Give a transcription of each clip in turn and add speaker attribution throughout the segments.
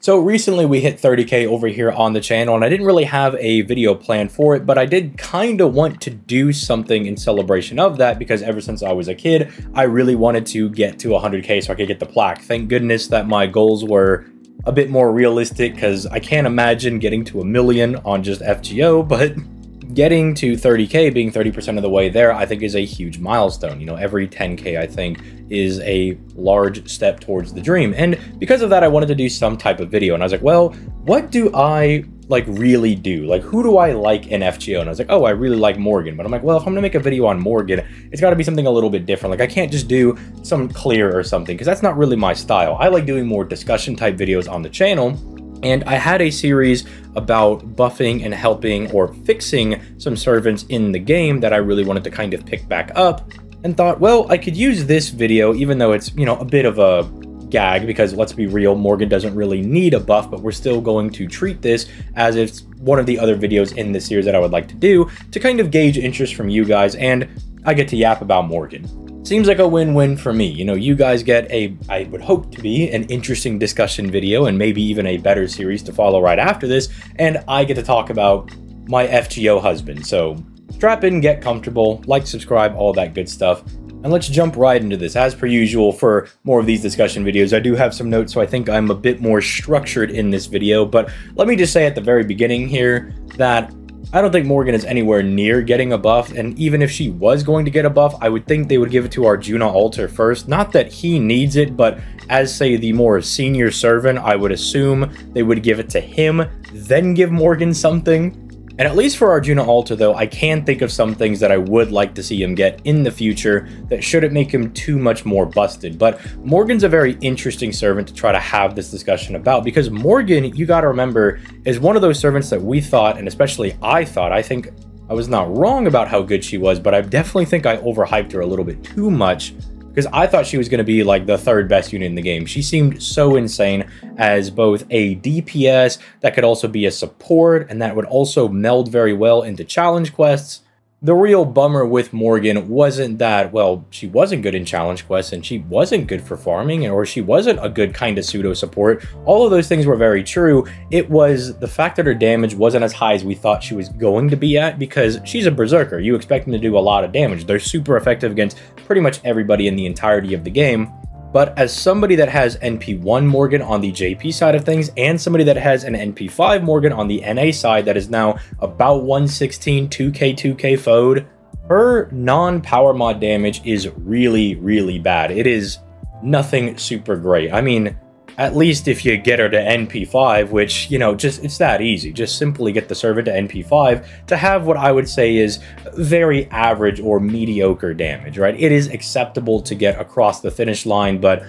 Speaker 1: So recently we hit 30k over here on the channel and I didn't really have a video planned for it, but I did kind of want to do something in celebration of that because ever since I was a kid, I really wanted to get to 100k so I could get the plaque. Thank goodness that my goals were a bit more realistic because I can't imagine getting to a million on just FGO, but getting to 30k being 30% of the way there i think is a huge milestone. You know every 10k i think is a large step towards the dream. And because of that i wanted to do some type of video. And i was like well what do i like really do? Like who do i like in fgo and i was like oh i really like morgan. But i'm like well if i'm gonna make a video on morgan it's got to be something a little bit different. Like i can't just do some clear or something because that's not really my style. I like doing more discussion type videos on the channel and I had a series about buffing and helping or fixing some servants in the game that I really wanted to kind of pick back up and thought, well, I could use this video, even though it's, you know, a bit of a gag because let's be real, Morgan doesn't really need a buff, but we're still going to treat this as it's one of the other videos in this series that I would like to do to kind of gauge interest from you guys. And I get to yap about Morgan seems like a win-win for me. You know, you guys get a, I would hope to be, an interesting discussion video and maybe even a better series to follow right after this, and I get to talk about my FGO husband. So strap in, get comfortable, like, subscribe, all that good stuff. And let's jump right into this. As per usual, for more of these discussion videos, I do have some notes, so I think I'm a bit more structured in this video. But let me just say at the very beginning here that I don't think Morgan is anywhere near getting a buff, and even if she was going to get a buff, I would think they would give it to Arjuna Alter first. Not that he needs it, but as, say, the more senior servant, I would assume they would give it to him, then give Morgan something. And at least for Arjuna Alter, though, I can think of some things that I would like to see him get in the future that shouldn't make him too much more busted. But Morgan's a very interesting servant to try to have this discussion about because Morgan, you got to remember, is one of those servants that we thought, and especially I thought, I think I was not wrong about how good she was, but I definitely think I overhyped her a little bit too much because I thought she was going to be like the third best unit in the game. She seemed so insane as both a DPS that could also be a support and that would also meld very well into challenge quests. The real bummer with Morgan wasn't that, well, she wasn't good in challenge quests and she wasn't good for farming or she wasn't a good kind of pseudo support. All of those things were very true. It was the fact that her damage wasn't as high as we thought she was going to be at because she's a berserker. You expect them to do a lot of damage. They're super effective against pretty much everybody in the entirety of the game. But as somebody that has NP1 Morgan on the JP side of things and somebody that has an NP5 Morgan on the NA side that is now about 116 2k 2k FOD, her non-power mod damage is really, really bad. It is nothing super great. I mean, at least if you get her to NP5, which, you know, just it's that easy. Just simply get the servant to NP5 to have what I would say is very average or mediocre damage, right? It is acceptable to get across the finish line, but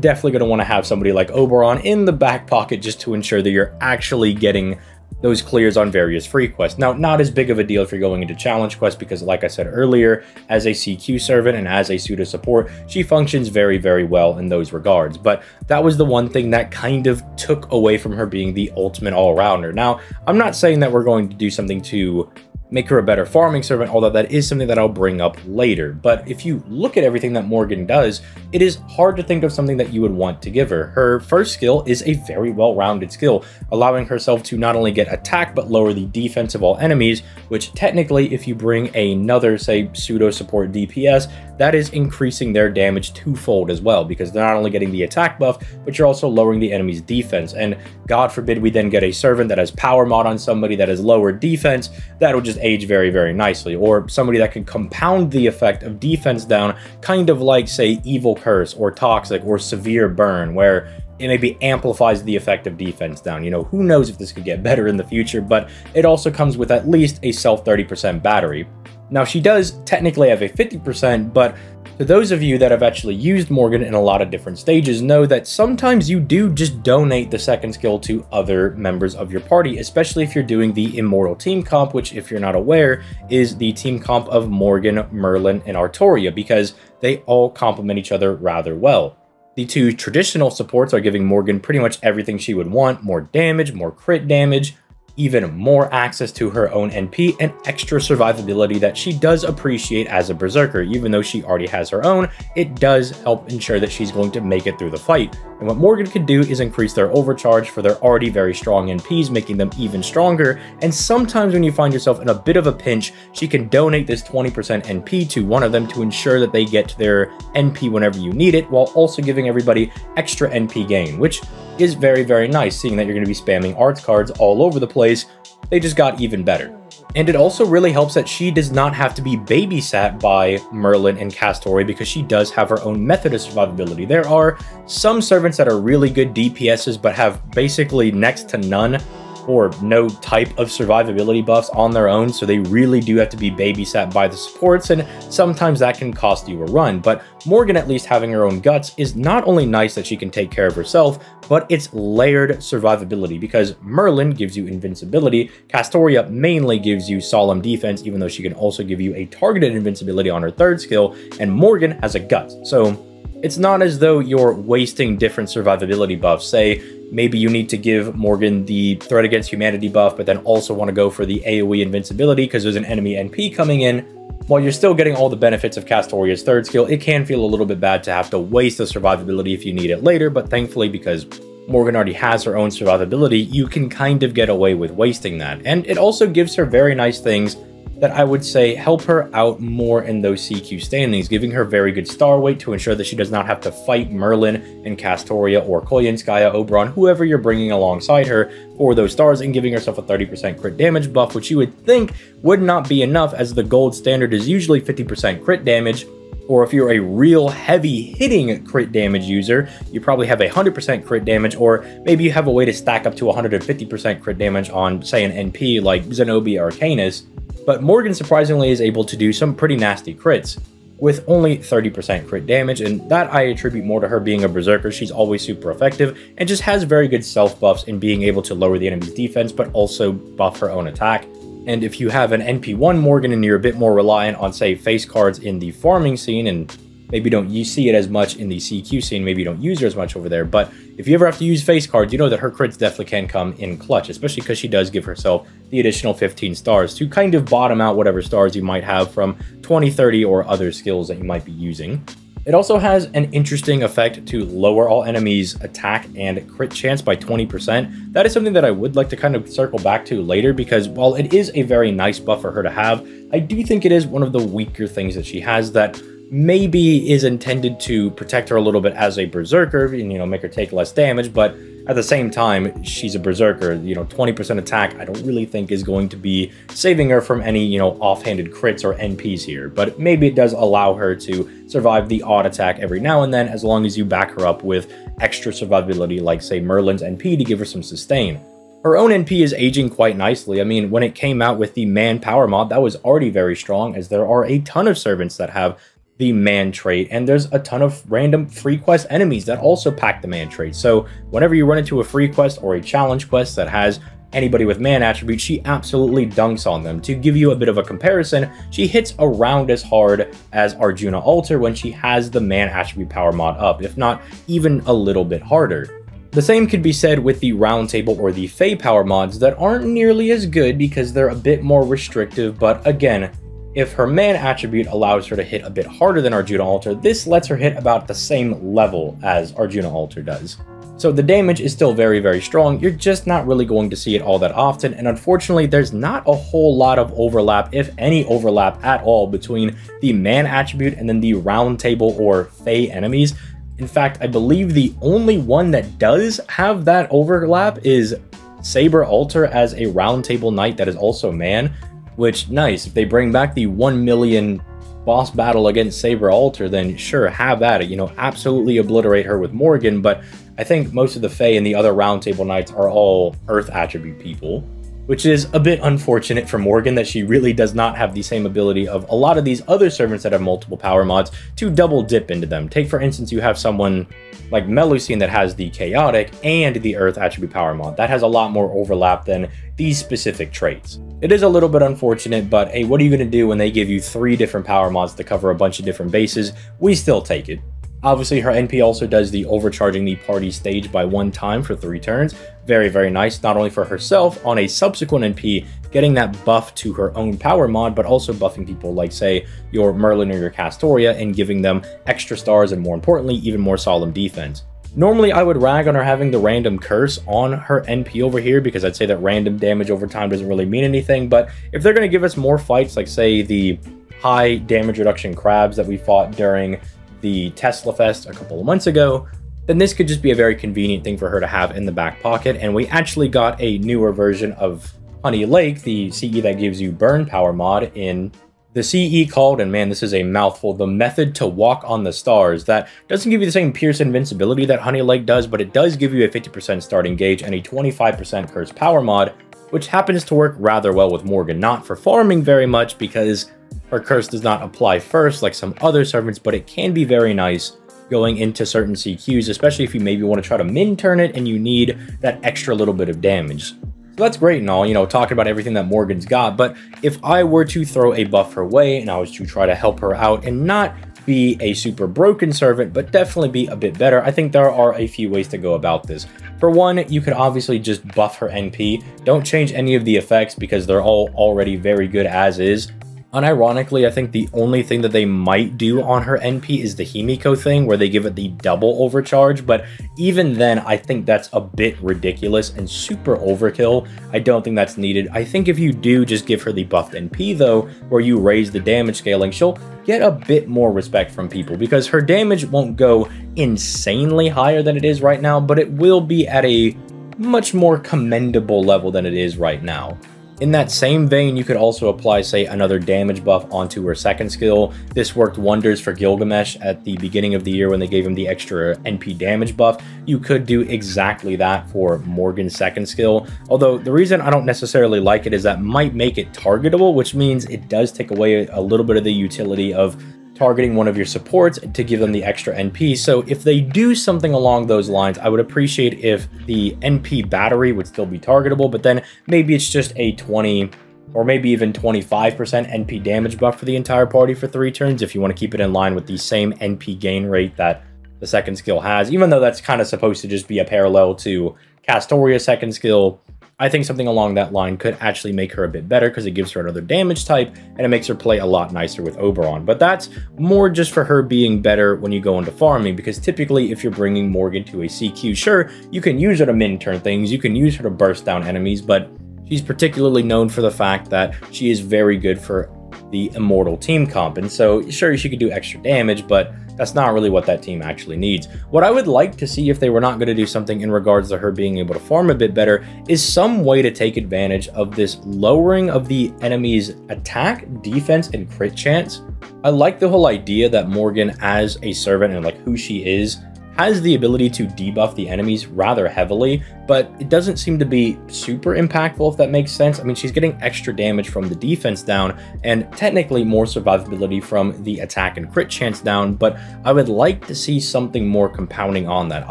Speaker 1: definitely going to want to have somebody like Oberon in the back pocket just to ensure that you're actually getting those clears on various free quests. Now, not as big of a deal if you're going into challenge quests because like I said earlier, as a CQ servant and as a pseudo support, she functions very, very well in those regards. But that was the one thing that kind of took away from her being the ultimate all-rounder. Now, I'm not saying that we're going to do something to make her a better farming servant, although that is something that I'll bring up later. But if you look at everything that Morgan does, it is hard to think of something that you would want to give her. Her first skill is a very well-rounded skill, allowing herself to not only get attack, but lower the defense of all enemies, which technically, if you bring another, say, pseudo-support DPS, that is increasing their damage twofold as well, because they're not only getting the attack buff, but you're also lowering the enemy's defense. And God forbid we then get a servant that has power mod on somebody that has lower defense, that'll just age very, very nicely. Or somebody that can compound the effect of defense down, kind of like, say, Evil Curse or Toxic or Severe Burn, where it maybe amplifies the effect of defense down. You know, who knows if this could get better in the future, but it also comes with at least a self 30% battery. Now, she does technically have a 50%, but for those of you that have actually used Morgan in a lot of different stages know that sometimes you do just donate the second skill to other members of your party, especially if you're doing the Immortal team comp, which if you're not aware, is the team comp of Morgan, Merlin, and Artoria, because they all complement each other rather well. The two traditional supports are giving Morgan pretty much everything she would want, more damage, more crit damage, even more access to her own NP, and extra survivability that she does appreciate as a Berserker. Even though she already has her own, it does help ensure that she's going to make it through the fight. And what Morgan can do is increase their overcharge for their already very strong NPs, making them even stronger. And sometimes when you find yourself in a bit of a pinch, she can donate this 20% NP to one of them to ensure that they get their NP whenever you need it, while also giving everybody extra NP gain, which is very, very nice, seeing that you're going to be spamming arts cards all over the place. They just got even better. And it also really helps that she does not have to be babysat by Merlin and Castoria because she does have her own method of survivability. There are some servants that are really good DPSs but have basically next to none or no type of survivability buffs on their own, so they really do have to be babysat by the supports, and sometimes that can cost you a run. But Morgan at least having her own guts is not only nice that she can take care of herself, but it's layered survivability because Merlin gives you invincibility, Castoria mainly gives you solemn defense, even though she can also give you a targeted invincibility on her third skill, and Morgan has a gut. So it's not as though you're wasting different survivability buffs. Say, maybe you need to give Morgan the threat against humanity buff, but then also want to go for the AoE invincibility because there's an enemy NP coming in. While you're still getting all the benefits of Castoria's third skill, it can feel a little bit bad to have to waste the survivability if you need it later, but thankfully because Morgan already has her own survivability, you can kind of get away with wasting that. And it also gives her very nice things that I would say help her out more in those CQ standings, giving her very good star weight to ensure that she does not have to fight Merlin and Castoria or Koyanskaya, Oberon, whoever you're bringing alongside her for those stars, and giving herself a 30% crit damage buff, which you would think would not be enough as the gold standard is usually 50% crit damage, or if you're a real heavy hitting crit damage user, you probably have a 100% crit damage, or maybe you have a way to stack up to 150% crit damage on, say, an NP like Zenobia Arcanus, but Morgan surprisingly is able to do some pretty nasty crits with only 30% crit damage, and that I attribute more to her being a berserker. She's always super effective and just has very good self buffs in being able to lower the enemy's defense, but also buff her own attack. And if you have an NP1 Morgan and you're a bit more reliant on, say, face cards in the farming scene and maybe don't you see it as much in the CQ scene, maybe you don't use her as much over there, but if you ever have to use face cards, you know that her crits definitely can come in clutch, especially because she does give herself the additional 15 stars to kind of bottom out whatever stars you might have from 20, 30, or other skills that you might be using. It also has an interesting effect to lower all enemies' attack and crit chance by 20%. That is something that I would like to kind of circle back to later because while it is a very nice buff for her to have, I do think it is one of the weaker things that she has that maybe is intended to protect her a little bit as a berserker and you know make her take less damage but at the same time she's a berserker you know 20% attack i don't really think is going to be saving her from any you know offhanded crits or nps here but maybe it does allow her to survive the odd attack every now and then as long as you back her up with extra survivability like say merlin's np to give her some sustain her own NP is aging quite nicely. I mean, when it came out with the manpower mod, that was already very strong, as there are a ton of servants that have the man trait, and there's a ton of random free quest enemies that also pack the man trait. So whenever you run into a free quest or a challenge quest that has anybody with man attributes, she absolutely dunks on them. To give you a bit of a comparison, she hits around as hard as Arjuna Alter when she has the man attribute power mod up, if not even a little bit harder. The same could be said with the Roundtable or the Fey power mods that aren't nearly as good because they're a bit more restrictive, but again, if her man attribute allows her to hit a bit harder than Arjuna Alter, this lets her hit about the same level as Arjuna Alter does. So the damage is still very, very strong, you're just not really going to see it all that often, and unfortunately there's not a whole lot of overlap, if any overlap at all, between the man attribute and then the round table or Fey enemies. In fact, I believe the only one that does have that overlap is Saber Alter as a round table knight that is also man, which, nice, if they bring back the 1 million boss battle against Saber Alter, then sure, have at it. You know, absolutely obliterate her with Morgan, but I think most of the Fae and the other Roundtable Knights are all Earth attribute people which is a bit unfortunate for Morgan that she really does not have the same ability of a lot of these other servants that have multiple power mods to double dip into them. Take for instance, you have someone like Melusine that has the Chaotic and the Earth attribute power mod. That has a lot more overlap than these specific traits. It is a little bit unfortunate, but hey, what are you going to do when they give you three different power mods to cover a bunch of different bases? We still take it. Obviously, her NP also does the overcharging the party stage by one time for three turns. Very, very nice, not only for herself on a subsequent NP, getting that buff to her own power mod, but also buffing people like, say, your Merlin or your Castoria and giving them extra stars and, more importantly, even more solemn defense. Normally, I would rag on her having the random curse on her NP over here because I'd say that random damage over time doesn't really mean anything. But if they're going to give us more fights, like say the high damage reduction crabs that we fought during the Tesla Fest a couple of months ago, then this could just be a very convenient thing for her to have in the back pocket. And we actually got a newer version of Honey Lake, the CE that gives you burn power mod in the CE called, and man, this is a mouthful, the method to walk on the stars. That doesn't give you the same pierce invincibility that Honey Lake does, but it does give you a 50% starting gauge and a 25% curse power mod, which happens to work rather well with Morgan. Not for farming very much because her curse does not apply first like some other servants, but it can be very nice going into certain CQs, especially if you maybe want to try to min turn it and you need that extra little bit of damage. So that's great and all, you know, talking about everything that Morgan's got, but if I were to throw a buff her way and I was to try to help her out and not be a super broken servant, but definitely be a bit better, I think there are a few ways to go about this. For one, you could obviously just buff her NP. Don't change any of the effects because they're all already very good as is. Unironically, I think the only thing that they might do on her NP is the Himiko thing, where they give it the double overcharge, but even then, I think that's a bit ridiculous and super overkill. I don't think that's needed. I think if you do just give her the buffed NP, though, where you raise the damage scaling, she'll get a bit more respect from people, because her damage won't go insanely higher than it is right now, but it will be at a much more commendable level than it is right now. In that same vein, you could also apply, say, another damage buff onto her second skill. This worked wonders for Gilgamesh at the beginning of the year when they gave him the extra NP damage buff. You could do exactly that for Morgan's second skill. Although the reason I don't necessarily like it is that might make it targetable, which means it does take away a little bit of the utility of targeting one of your supports to give them the extra NP. So if they do something along those lines, I would appreciate if the NP battery would still be targetable, but then maybe it's just a 20 or maybe even 25% NP damage buff for the entire party for three turns if you want to keep it in line with the same NP gain rate that the second skill has, even though that's kind of supposed to just be a parallel to Castoria's second skill I think something along that line could actually make her a bit better because it gives her another damage type and it makes her play a lot nicer with Oberon. But that's more just for her being better when you go into farming because typically if you're bringing Morgan to a CQ, sure, you can use her to min turn things, you can use her to burst down enemies, but she's particularly known for the fact that she is very good for the immortal team comp. And so sure, she could do extra damage, but that's not really what that team actually needs. What I would like to see if they were not going to do something in regards to her being able to farm a bit better is some way to take advantage of this lowering of the enemy's attack, defense, and crit chance. I like the whole idea that Morgan as a servant and like who she is has the ability to debuff the enemies rather heavily, but it doesn't seem to be super impactful if that makes sense. I mean, she's getting extra damage from the defense down and technically more survivability from the attack and crit chance down, but I would like to see something more compounding on that.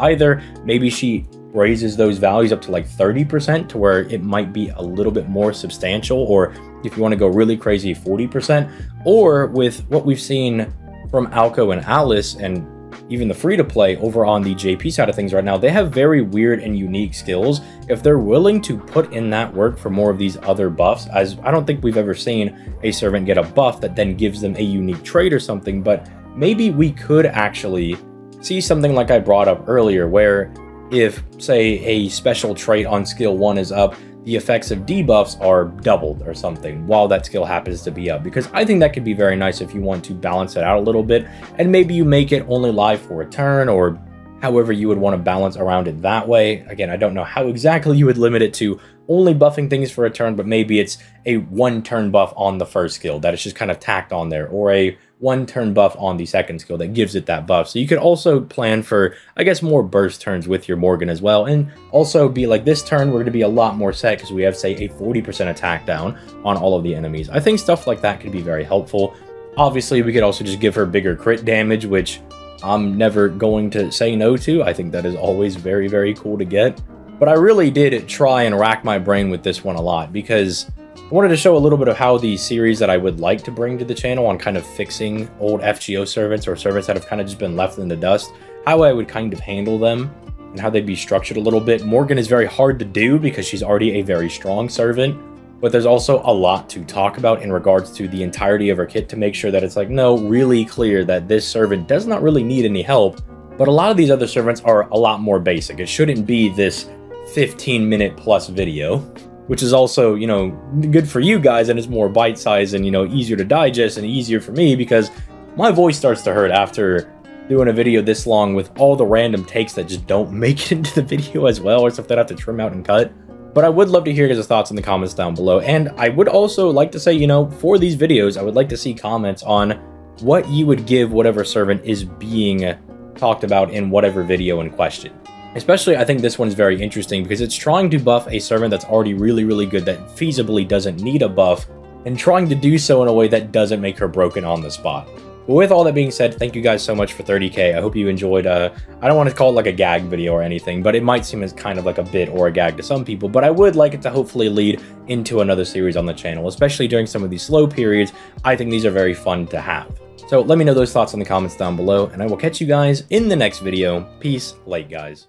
Speaker 1: Either maybe she raises those values up to like 30% to where it might be a little bit more substantial, or if you want to go really crazy, 40%, or with what we've seen from Aoko and Alice and even the free to play over on the JP side of things right now, they have very weird and unique skills. If they're willing to put in that work for more of these other buffs, as I don't think we've ever seen a servant get a buff that then gives them a unique trait or something, but maybe we could actually see something like I brought up earlier, where if, say, a special trait on skill 1 is up, the effects of debuffs are doubled or something while that skill happens to be up because I think that could be very nice if you want to balance it out a little bit and maybe you make it only live for a turn or however you would want to balance around it that way. Again, I don't know how exactly you would limit it to only buffing things for a turn, but maybe it's a one turn buff on the first skill that is just kind of tacked on there or a one turn buff on the second skill that gives it that buff. So you could also plan for, I guess, more burst turns with your Morgan as well. And also be like, this turn, we're going to be a lot more set because we have, say, a 40% attack down on all of the enemies. I think stuff like that could be very helpful. Obviously, we could also just give her bigger crit damage, which I'm never going to say no to. I think that is always very, very cool to get. But I really did try and rack my brain with this one a lot because I wanted to show a little bit of how the series that I would like to bring to the channel on kind of fixing old FGO servants or servants that have kind of just been left in the dust, how I would kind of handle them and how they'd be structured a little bit. Morgan is very hard to do because she's already a very strong servant, but there's also a lot to talk about in regards to the entirety of her kit to make sure that it's like, no, really clear that this servant does not really need any help, but a lot of these other servants are a lot more basic. It shouldn't be this 15 minute plus video which is also, you know, good for you guys and it's more bite-sized and, you know, easier to digest and easier for me because my voice starts to hurt after doing a video this long with all the random takes that just don't make it into the video as well or stuff that I have to trim out and cut. But I would love to hear your thoughts in the comments down below. And I would also like to say, you know, for these videos, I would like to see comments on what you would give whatever servant is being talked about in whatever video in question. Especially, I think this one's very interesting because it's trying to buff a servant that's already really, really good that feasibly doesn't need a buff, and trying to do so in a way that doesn't make her broken on the spot. But with all that being said, thank you guys so much for 30k. I hope you enjoyed, uh, I don't want to call it like a gag video or anything, but it might seem as kind of like a bit or a gag to some people, but I would like it to hopefully lead into another series on the channel, especially during some of these slow periods. I think these are very fun to have. So let me know those thoughts in the comments down below, and I will catch you guys in the next video. Peace, late guys.